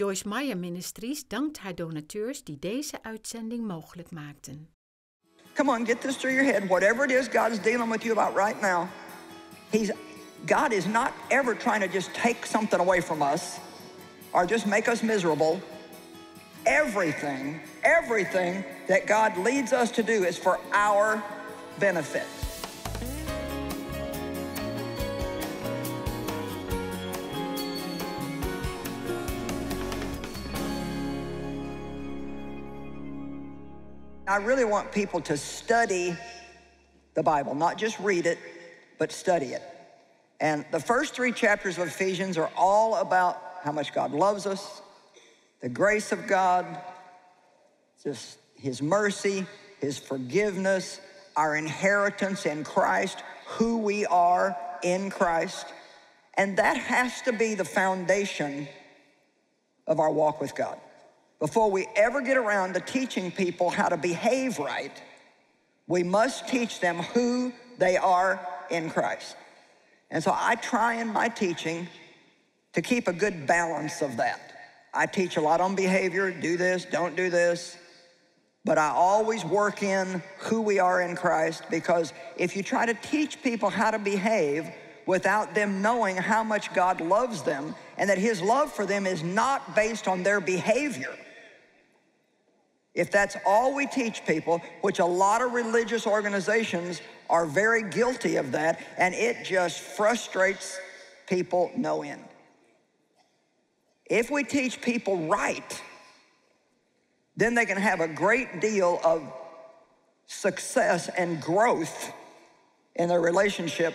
Joyce Meyer Ministries dankt haar donateurs die deze uitzending mogelijk maakten. Come on, get this through your head. Whatever it is God is dealing with you about right now, He's God is not ever trying to just take something away from us or just make us miserable. Everything, everything that God leads us to do is for our benefit. I really want people to study the Bible, not just read it, but study it. And the first three chapters of Ephesians are all about how much God loves us, the grace of God, just his mercy, his forgiveness, our inheritance in Christ, who we are in Christ. And that has to be the foundation of our walk with God. Before we ever get around to teaching people how to behave right, we must teach them who they are in Christ. And so I try in my teaching to keep a good balance of that. I teach a lot on behavior, do this, don't do this, but I always work in who we are in Christ because if you try to teach people how to behave without them knowing how much God loves them and that his love for them is not based on their behavior, if that's all we teach people, which a lot of religious organizations are very guilty of that, and it just frustrates people no end. If we teach people right, then they can have a great deal of success and growth in their relationship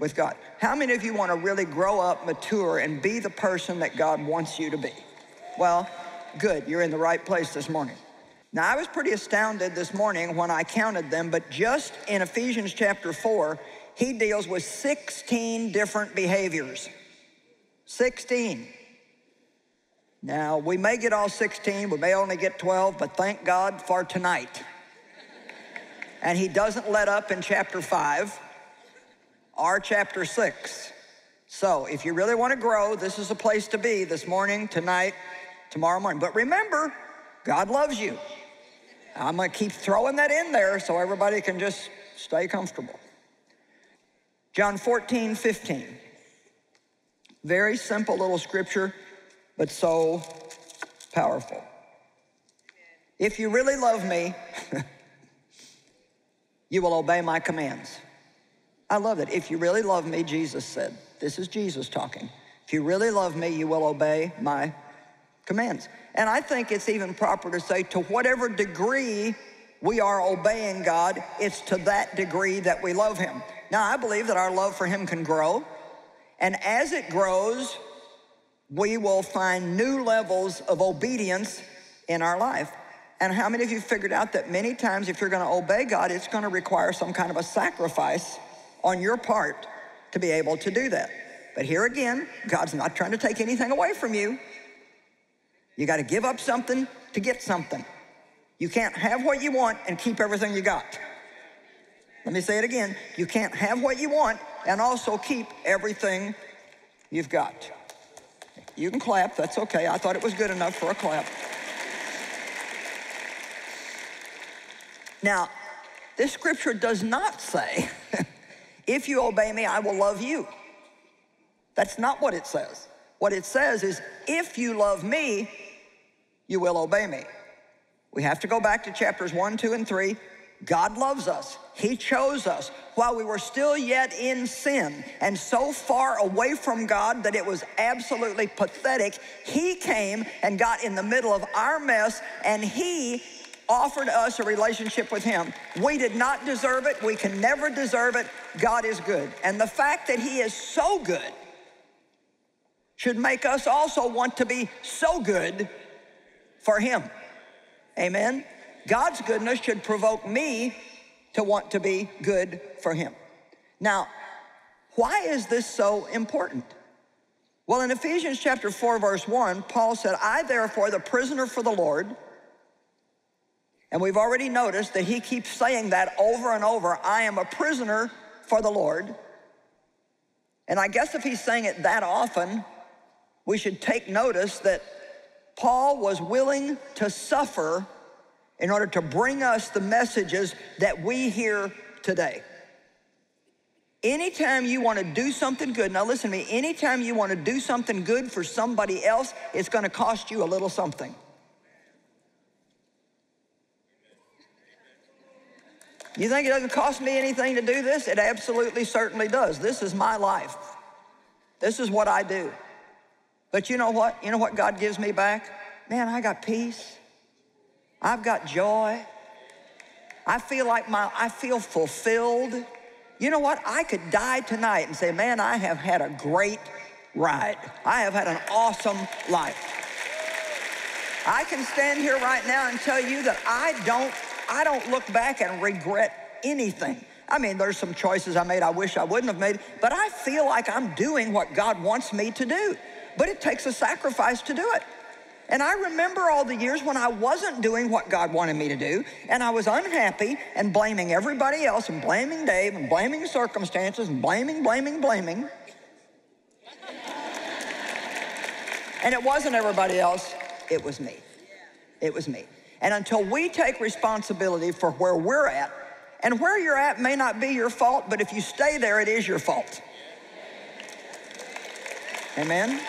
with God. How many of you want to really grow up, mature, and be the person that God wants you to be? Well, good, you're in the right place this morning. Now, I was pretty astounded this morning when I counted them, but just in Ephesians chapter 4, he deals with 16 different behaviors. 16. Now, we may get all 16, we may only get 12, but thank God for tonight. And he doesn't let up in chapter 5 or chapter 6. So, if you really want to grow, this is a place to be this morning, tonight, tomorrow morning. But remember, God loves you. I'm going to keep throwing that in there so everybody can just stay comfortable. John 14, 15. Very simple little scripture but so powerful. If you really love me, you will obey my commands. I love it. If you really love me, Jesus said, this is Jesus talking. If you really love me, you will obey my commands. And I think it's even proper to say to whatever degree we are obeying God, it's to that degree that we love him. Now, I believe that our love for him can grow. And as it grows, we will find new levels of obedience in our life. And how many of you figured out that many times if you're going to obey God, it's going to require some kind of a sacrifice on your part to be able to do that. But here again, God's not trying to take anything away from you. You got to give up something to get something. You can't have what you want and keep everything you got. Let me say it again. You can't have what you want and also keep everything you've got. You can clap, that's okay. I thought it was good enough for a clap. Now, this scripture does not say, if you obey me, I will love you. That's not what it says. What it says is, if you love me, you will obey me. We have to go back to chapters one, two, and three. God loves us. He chose us while we were still yet in sin and so far away from God that it was absolutely pathetic. He came and got in the middle of our mess and He offered us a relationship with Him. We did not deserve it. We can never deserve it. God is good. And the fact that He is so good should make us also want to be so good for Him. Amen. God's goodness should provoke me to want to be good for him. Now, why is this so important? Well, in Ephesians chapter 4, verse 1, Paul said, I therefore, the prisoner for the Lord, and we've already noticed that he keeps saying that over and over I am a prisoner for the Lord. And I guess if he's saying it that often, we should take notice that Paul was willing to suffer in order to bring us the messages that we hear today. Anytime you want to do something good, now listen to me, anytime you want to do something good for somebody else, it's going to cost you a little something. You think it doesn't cost me anything to do this? It absolutely certainly does. This is my life. This is what I do. But you know what? You know what God gives me back? Man, I got peace. I've got joy. I feel like my, I feel fulfilled. You know what? I could die tonight and say, man, I have had a great ride. I have had an awesome life. I can stand here right now and tell you that I don't, I don't look back and regret anything. I mean, there's some choices I made I wish I wouldn't have made, but I feel like I'm doing what God wants me to do. But it takes a sacrifice to do it. And I remember all the years when I wasn't doing what God wanted me to do, and I was unhappy and blaming everybody else and blaming Dave and blaming circumstances and blaming, blaming, blaming. and it wasn't everybody else, it was me. It was me. And until we take responsibility for where we're at, and where you're at may not be your fault, but if you stay there, it is your fault. Amen?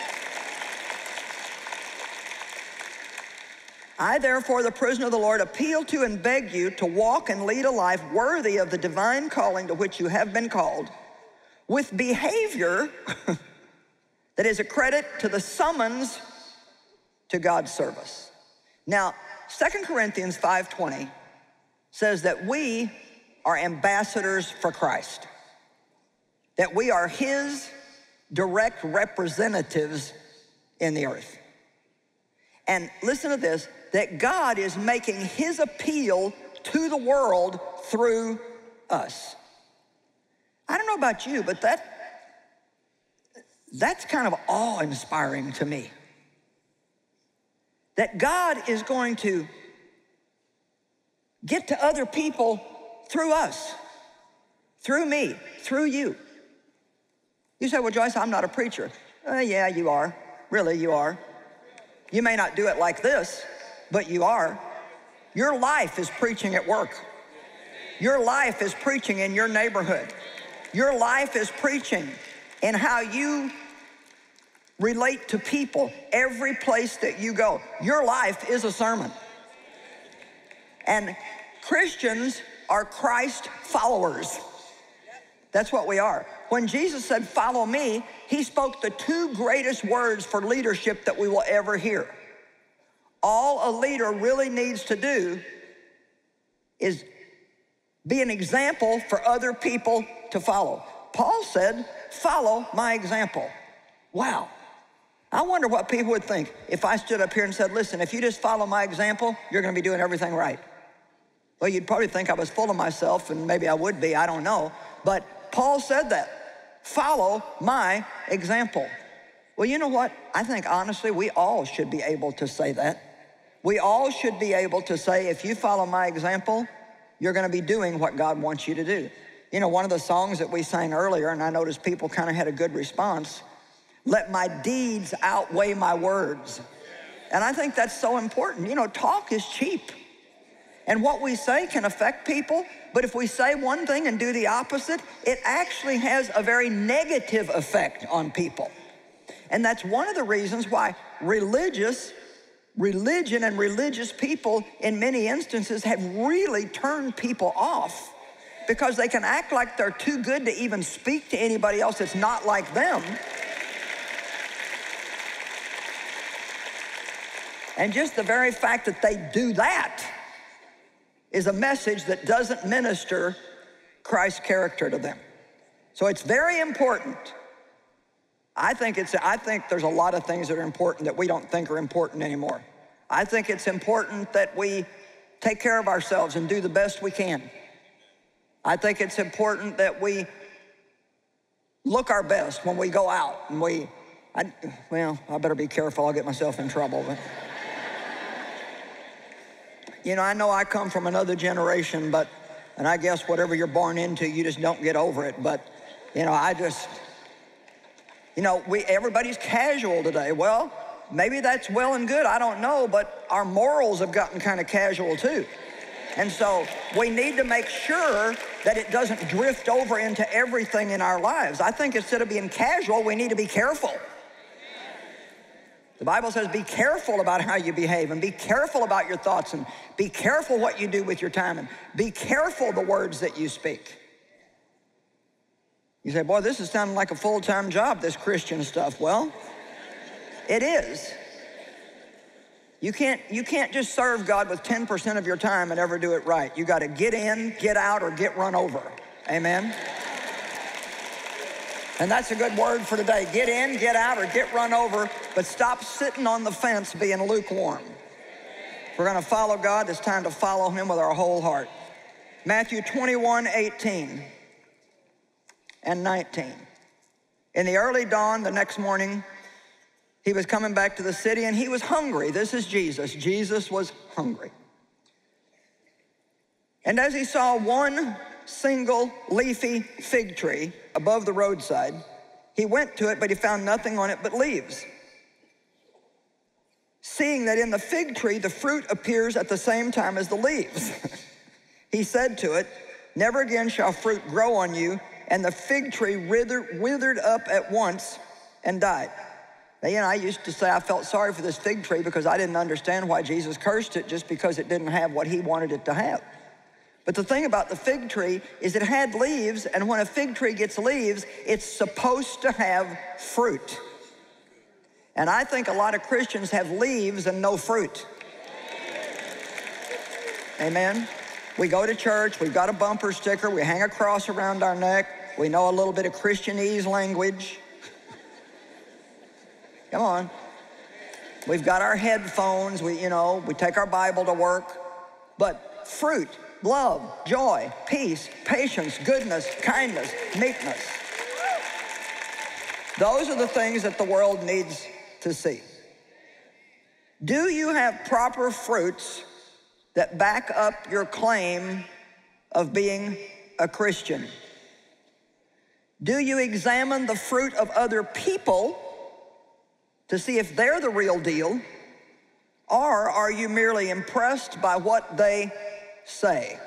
I, therefore, the prisoner of the Lord, appeal to and beg you to walk and lead a life worthy of the divine calling to which you have been called, with behavior that is a credit to the summons to God's service. Now, 2 Corinthians 5.20 says that we are ambassadors for Christ, that we are his direct representatives in the earth. And listen to this that God is making his appeal to the world through us. I don't know about you, but that that's kind of awe-inspiring to me. That God is going to get to other people through us, through me, through you. You say, well, Joyce, I'm not a preacher. Uh, yeah, you are. Really, you are. You may not do it like this, but you are. Your life is preaching at work. Your life is preaching in your neighborhood. Your life is preaching in how you relate to people every place that you go. Your life is a sermon. And Christians are Christ followers. That's what we are. When Jesus said, Follow me, he spoke the two greatest words for leadership that we will ever hear. All a leader really needs to do is be an example for other people to follow. Paul said, Follow my example. Wow. I wonder what people would think if I stood up here and said, Listen, if you just follow my example, you're going to be doing everything right. Well, you'd probably think I was full of myself, and maybe I would be, I don't know. But Paul said that follow my example. Well, you know what? I think honestly, we all should be able to say that. We all should be able to say, if you follow my example, you're going to be doing what God wants you to do. You know, one of the songs that we sang earlier, and I noticed people kind of had a good response let my deeds outweigh my words. And I think that's so important. You know, talk is cheap. And what we say can affect people, but if we say one thing and do the opposite, it actually has a very negative effect on people. And that's one of the reasons why religious, religion and religious people in many instances have really turned people off because they can act like they're too good to even speak to anybody else that's not like them. And just the very fact that they do that is a message that doesn't minister Christ's character to them. So it's very important. I think, it's, I think there's a lot of things that are important that we don't think are important anymore. I think it's important that we take care of ourselves and do the best we can. I think it's important that we look our best when we go out and we, I, well, I better be careful, I'll get myself in trouble. But. You know, I know I come from another generation, but, and I guess whatever you're born into, you just don't get over it. But, you know, I just, you know, we, everybody's casual today. Well, maybe that's well and good, I don't know, but our morals have gotten kind of casual too. And so we need to make sure that it doesn't drift over into everything in our lives. I think instead of being casual, we need to be careful. The Bible says be careful about how you behave and be careful about your thoughts and be careful what you do with your time and be careful the words that you speak. You say, boy, this is sounding like a full-time job, this Christian stuff. Well, it is. You can't, you can't just serve God with 10% of your time and ever do it right. You got to get in, get out, or get run over. Amen? And that's a good word for today. Get in, get out, or get run over, but stop sitting on the fence being lukewarm. If we're going to follow God, it's time to follow Him with our whole heart. Matthew 21 18 and 19. In the early dawn the next morning, he was coming back to the city and he was hungry. This is Jesus. Jesus was hungry. And as he saw one single leafy fig tree above the roadside, he went to it, but he found nothing on it but leaves. Seeing that in the fig tree the fruit appears at the same time as the leaves, he said to it, Never again shall fruit grow on you. And the fig tree withered, withered up at once and died. Now, you know, I used to say I felt sorry for this fig tree because I didn't understand why Jesus cursed it just because it didn't have what he wanted it to have. But the thing about the fig tree is it had leaves, and when a fig tree gets leaves, it's supposed to have fruit. And I think a lot of Christians have leaves and no fruit. Amen. We go to church, we've got a bumper sticker, we hang a cross around our neck, we know a little bit of Christianese language. Come on. We've got our headphones, we, you know, we take our Bible to work. But fruit, love, joy, peace, patience, goodness, kindness, meekness. Those are the things that the world needs to see. Do you have proper fruits that back up your claim of being a Christian? Do you examine the fruit of other people to see if they're the real deal, or are you merely impressed by what they say?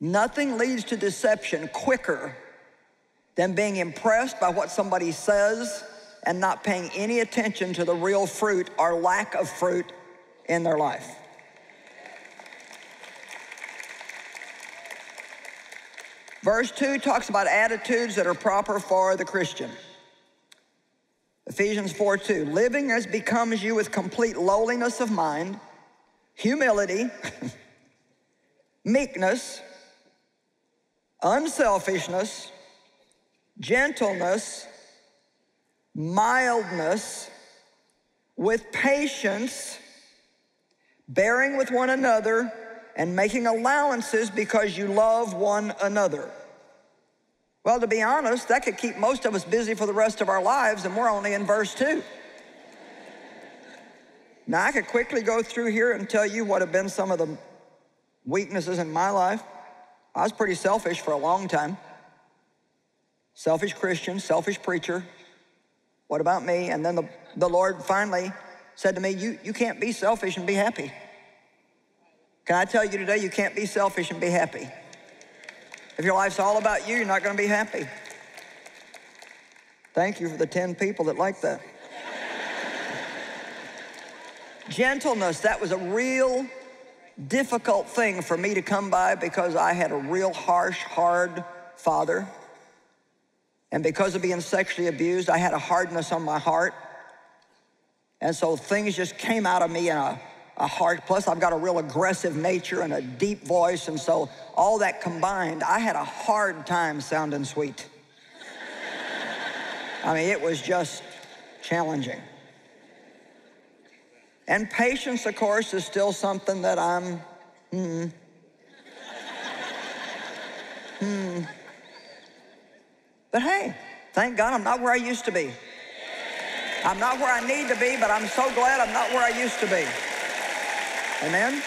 Nothing leads to deception quicker than being impressed by what somebody says and not paying any attention to the real fruit or lack of fruit in their life. Verse 2 talks about attitudes that are proper for the Christian. Ephesians 4 2, living as becomes you with complete lowliness of mind, humility, meekness, unselfishness, gentleness, mildness, with patience, bearing with one another, and making allowances because you love one another. Well, to be honest, that could keep most of us busy for the rest of our lives, and we're only in verse 2. Now, I could quickly go through here and tell you what have been some of the weaknesses in my life. I was pretty selfish for a long time. Selfish Christian, selfish preacher. What about me? And then the, the Lord finally said to me, you, you can't be selfish and be happy. Can I tell you today, you can't be selfish and be happy. If your life's all about you, you're not going to be happy. Thank you for the 10 people that like that. Gentleness, that was a real difficult thing for me to come by because I had a real harsh, hard father. And because of being sexually abused, I had a hardness on my heart. And so things just came out of me in a a heart. Plus, I've got a real aggressive nature and a deep voice. And so, all that combined, I had a hard time sounding sweet. I mean, it was just challenging. And patience, of course, is still something that I'm, hmm. hmm. But hey, thank God I'm not where I used to be. I'm not where I need to be, but I'm so glad I'm not where I used to be. Amen?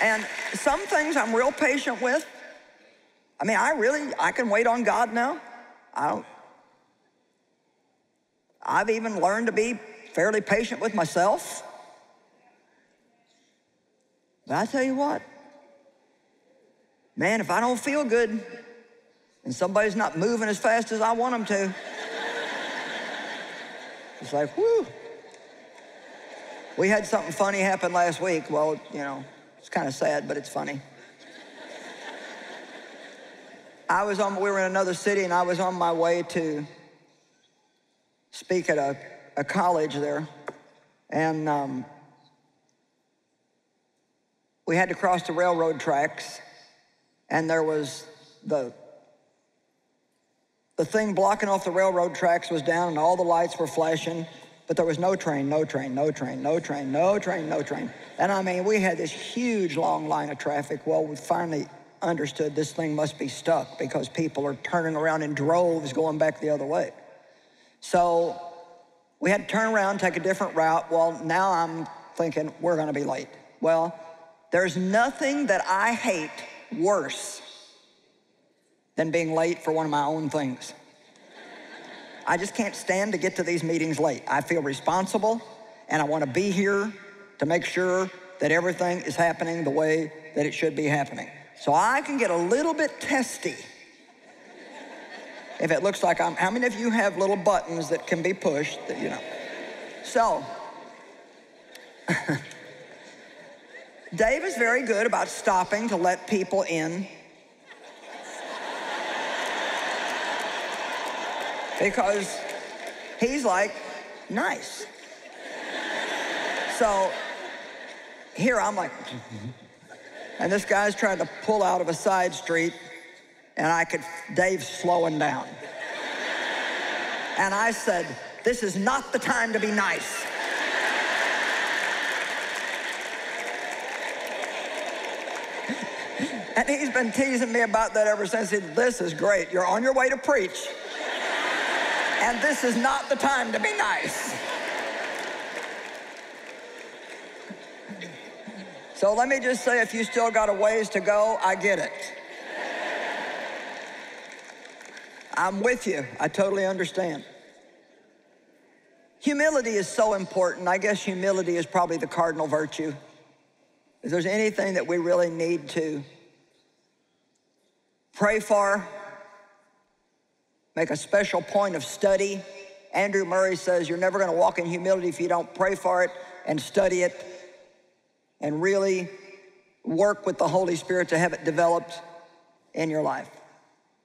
And some things I'm real patient with. I mean, I really, I can wait on God now. I don't, I've even learned to be fairly patient with myself. But I tell you what, man, if I don't feel good and somebody's not moving as fast as I want them to, it's like, whoo. We had something funny happen last week. Well, you know, it's kind of sad, but it's funny. I was on, we were in another city and I was on my way to speak at a, a college there. And um, we had to cross the railroad tracks and there was the, the thing blocking off the railroad tracks was down and all the lights were flashing, but there was no train, no train, no train, no train, no train, no train. And I mean, we had this huge long line of traffic. Well, we finally understood this thing must be stuck because people are turning around in droves going back the other way. So we had to turn around, take a different route. Well, now I'm thinking we're going to be late. Well, there's nothing that I hate worse than being late for one of my own things. I just can't stand to get to these meetings late. I feel responsible and I want to be here to make sure that everything is happening the way that it should be happening. So I can get a little bit testy if it looks like I'm, how many of you have little buttons that can be pushed that, you know? So, Dave is very good about stopping to let people in. Because he's like, nice. So here I'm like, and this guy's trying to pull out of a side street, and I could, Dave's slowing down. And I said, This is not the time to be nice. And he's been teasing me about that ever since. He This is great. You're on your way to preach. And this is not the time to be nice. So let me just say if you still got a ways to go, I get it. I'm with you. I totally understand. Humility is so important. I guess humility is probably the cardinal virtue. If there's anything that we really need to pray for, make a special point of study. Andrew Murray says you're never going to walk in humility if you don't pray for it and study it and really work with the Holy Spirit to have it developed in your life.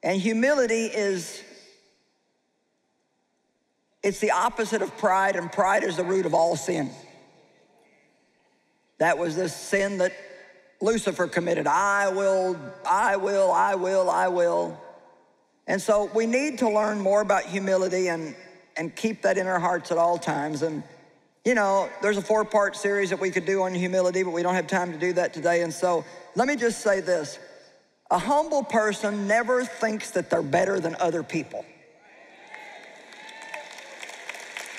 And humility is it's the opposite of pride, and pride is the root of all sin. That was this sin that Lucifer committed. I will, I will, I will, I will. And so we need to learn more about humility and, and keep that in our hearts at all times. And, you know, there's a four part series that we could do on humility, but we don't have time to do that today. And so let me just say this a humble person never thinks that they're better than other people.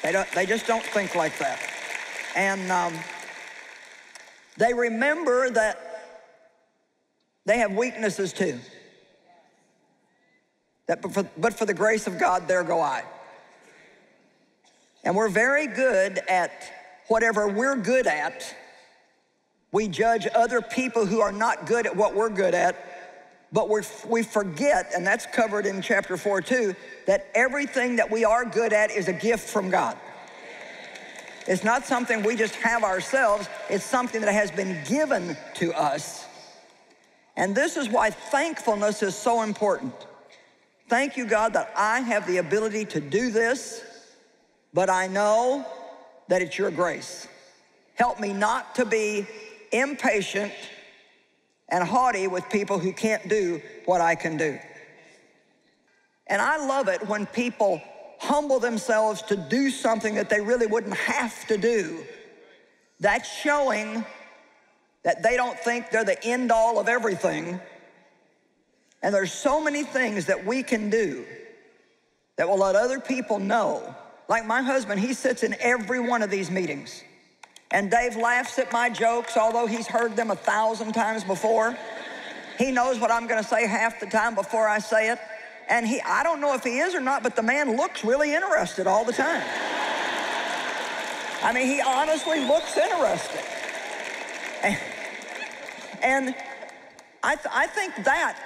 They, don't, they just don't think like that. And um, they remember that they have weaknesses too. That but for, but for the grace of God, there go I. And we're very good at whatever we're good at. We judge other people who are not good at what we're good at, but we we forget, and that's covered in chapter four too, that everything that we are good at is a gift from God. It's not something we just have ourselves, it's something that has been given to us. And this is why thankfulness is so important. Thank you, God, that I have the ability to do this, but I know that it's your grace. Help me not to be impatient and haughty with people who can't do what I can do. And I love it when people humble themselves to do something that they really wouldn't have to do. That's showing that they don't think they're the end all of everything. And there's so many things that we can do that will let other people know. Like my husband, he sits in every one of these meetings. And Dave laughs at my jokes, although he's heard them a thousand times before. He knows what I'm gonna say half the time before I say it. And he, I don't know if he is or not, but the man looks really interested all the time. I mean, he honestly looks interested. And, and I, th- I think that,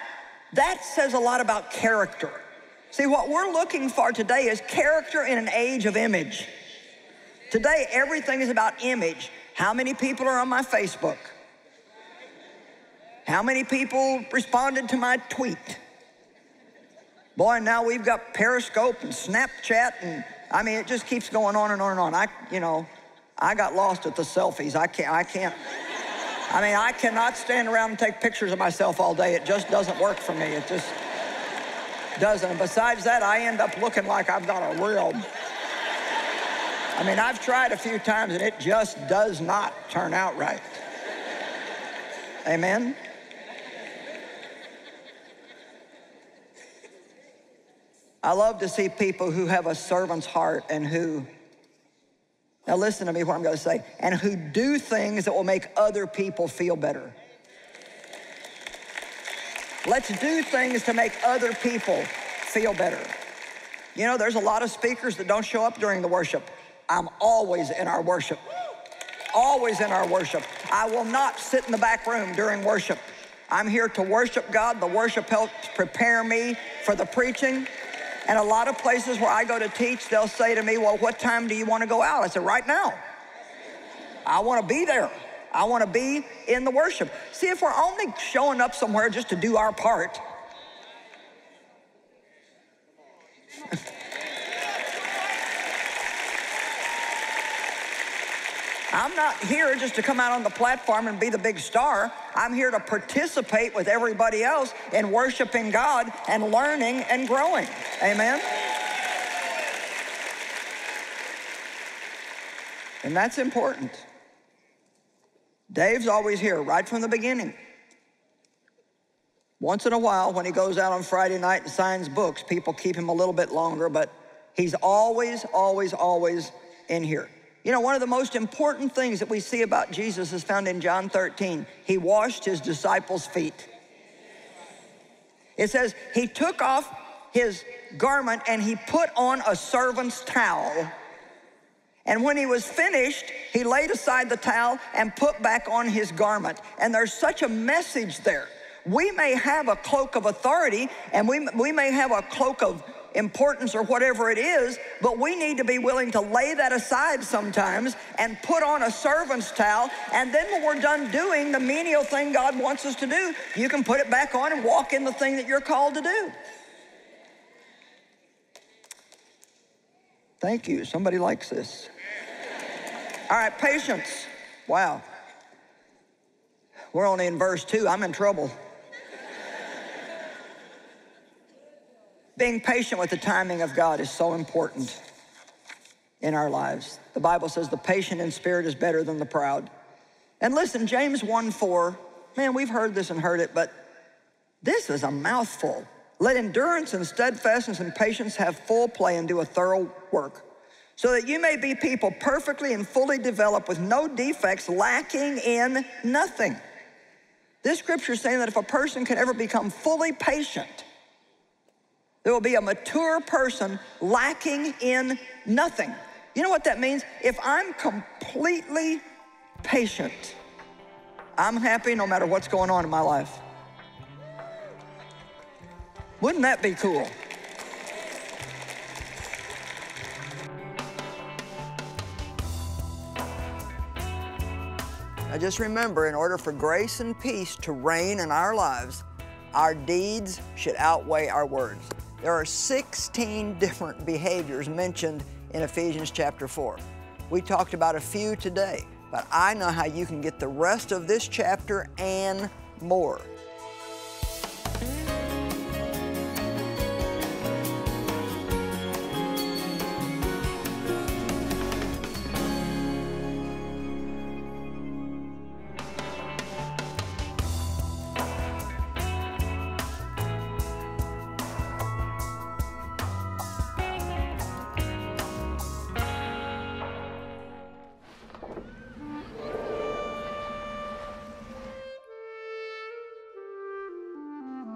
that says a lot about character. See, what we're looking for today is character in an age of image. Today, everything is about image. How many people are on my Facebook? How many people responded to my tweet? Boy, now we've got Periscope and Snapchat, and I mean, it just keeps going on and on and on. I, you know, I got lost at the selfies. I can't, I can't, I mean, I cannot stand around and take pictures of myself all day. It just doesn't work for me. It just doesn't. And besides that, I end up looking like I've got a real, I mean, I've tried a few times and it just does not turn out right. Amen? I love to see people who have a servant's heart and who, now listen to me what I'm going to say, and who do things that will make other people feel better. Let's do things to make other people feel better. You know, there's a lot of speakers that don't show up during the worship. I'm always in our worship. Always in our worship. I will not sit in the back room during worship. I'm here to worship God. The worship helps prepare me for the preaching. And a lot of places where I go to teach, they'll say to me, Well, what time do you want to go out? I said, Right now. I want to be there. I want to be in the worship. See, if we're only showing up somewhere just to do our part, I'm not here just to come out on the platform and be the big star. I'm here to participate with everybody else in worshiping God and learning and growing. Amen? And that's important. Dave's always here right from the beginning. Once in a while, when he goes out on Friday night and signs books, people keep him a little bit longer, but he's always, always, always in here. You know, one of the most important things that we see about Jesus is found in John 13. He washed his disciples' feet. It says, He took off his garment and he put on a servant's towel. And when he was finished, he laid aside the towel and put back on his garment. And there's such a message there. We may have a cloak of authority and we, we may have a cloak of importance or whatever it is, but we need to be willing to lay that aside sometimes and put on a servant's towel. And then when we're done doing the menial thing God wants us to do, you can put it back on and walk in the thing that you're called to do. Thank you. Somebody likes this. All right, patience. Wow. We're only in verse two. I'm in trouble. Being patient with the timing of God is so important in our lives. The Bible says the patient in spirit is better than the proud. And listen, James 1 4, man, we've heard this and heard it, but this is a mouthful. Let endurance and steadfastness and patience have full play and do a thorough work, so that you may be people perfectly and fully developed with no defects, lacking in nothing. This scripture is saying that if a person can ever become fully patient, there will be a mature person lacking in nothing. You know what that means? If I'm completely patient, I'm happy no matter what's going on in my life. Wouldn't that be cool? Now just remember, in order for grace and peace to reign in our lives, our deeds should outweigh our words. There are 16 different behaviors mentioned in Ephesians chapter 4. We talked about a few today, but I know how you can get the rest of this chapter and more.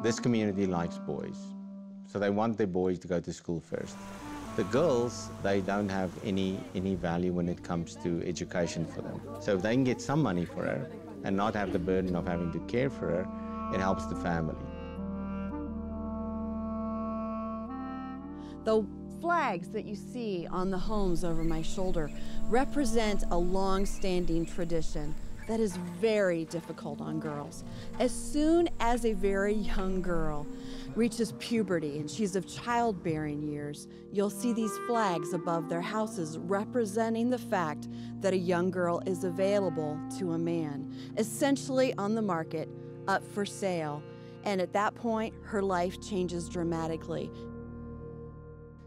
This community likes boys, so they want their boys to go to school first. The girls, they don't have any, any value when it comes to education for them. So if they can get some money for her and not have the burden of having to care for her, it helps the family. The flags that you see on the homes over my shoulder represent a long-standing tradition that is very difficult on girls. As soon as a very young girl reaches puberty and she's of childbearing years, you'll see these flags above their houses representing the fact that a young girl is available to a man, essentially on the market, up for sale. And at that point, her life changes dramatically.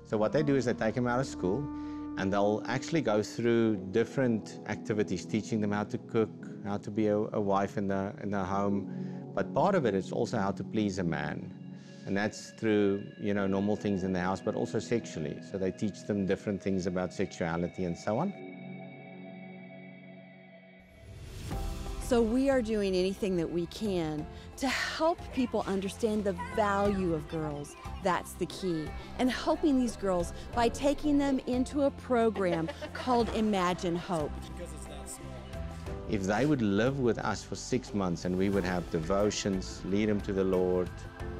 So what they do is they take them out of school and they'll actually go through different activities, teaching them how to cook, how to be a, a wife in the, in the home. But part of it is also how to please a man. And that's through, you know, normal things in the house, but also sexually. So they teach them different things about sexuality and so on. So we are doing anything that we can to help people understand the value of girls. That's the key. And helping these girls by taking them into a program called Imagine Hope. If they would live with us for six months and we would have devotions, lead them to the Lord,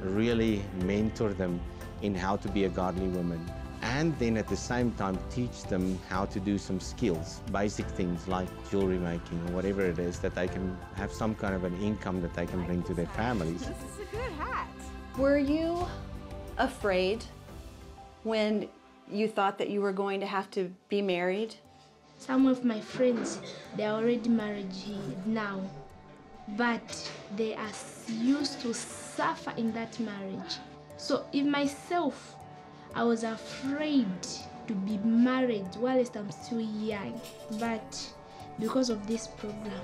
really mentor them in how to be a godly woman, and then at the same time teach them how to do some skills, basic things like jewelry making or whatever it is that they can have some kind of an income that they can bring to their families. This is a good hat. Were you afraid when you thought that you were going to have to be married? Some of my friends, they are already married now, but they are used to suffer in that marriage. So if myself, I was afraid to be married whilst I'm still young, but because of this program,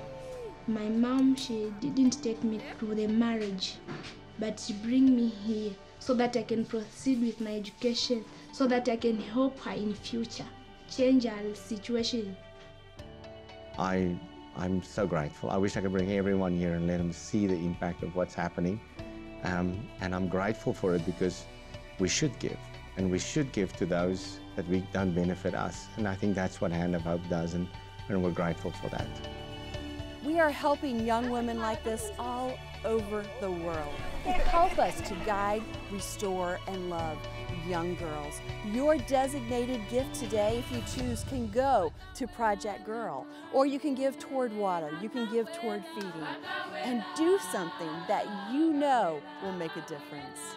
my mom, she didn't take me to the marriage, but she bring me here so that I can proceed with my education, so that I can help her in future, change her situation. I, I'm so grateful. I wish I could bring everyone here and let them see the impact of what's happening. Um, and I'm grateful for it because we should give. And we should give to those that we don't benefit us. And I think that's what Hand of Hope does, and, and we're grateful for that. We are helping young women like this all over the world. Help us to guide, restore, and love young girls. Your designated gift today, if you choose, can go to Project Girl, or you can give toward water, you can give toward feeding, and do something that you know will make a difference.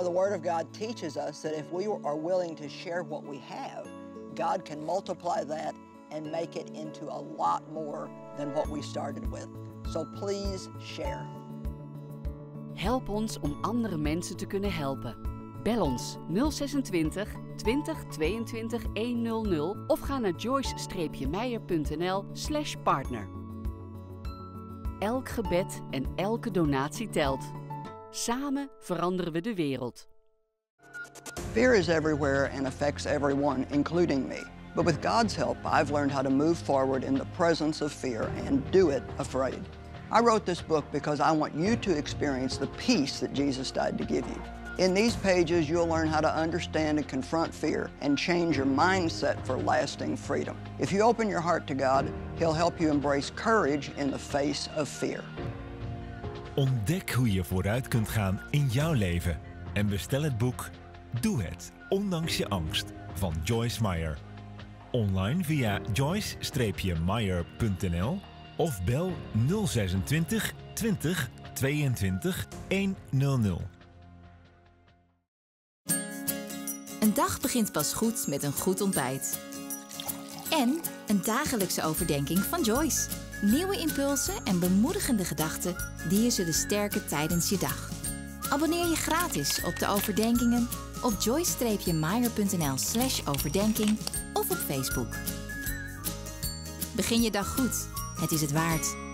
Know, the Word of God teaches us that if we are willing to share what we have, God can multiply that and make it into a lot more than what we started with. So please share. Help ons om andere mensen te kunnen helpen. Bel ons 026 20 22 100 of ga naar joyce-meijer.nl slash partner. Elk gebed en elke donatie telt. Samen veranderen we de wereld. Fear is everywhere and affects everyone, including me. But with God's help, I've learned how to move forward in the presence of fear and do it afraid. I wrote this book because I want you to experience the peace that Jesus died to give you. In these pages, you'll learn how to understand and confront fear and change your mindset for lasting freedom. If you open your heart to God, He'll help you embrace courage in the face of fear. Ontdek hoe je vooruit kunt gaan in jouw leven en bestel het boek Doe het, ondanks je angst van Joyce Meyer. Online via joyce-meyer.nl of bel 026 20 22 100. Een dag begint pas goed met een goed ontbijt. En een dagelijkse overdenking van Joyce. Nieuwe impulsen en bemoedigende gedachten die je zullen sterken tijdens je dag. Abonneer je gratis op de overdenkingen op joyce-meyer.nl slash overdenking of op Facebook. Begin je dag goed. Het is het waard.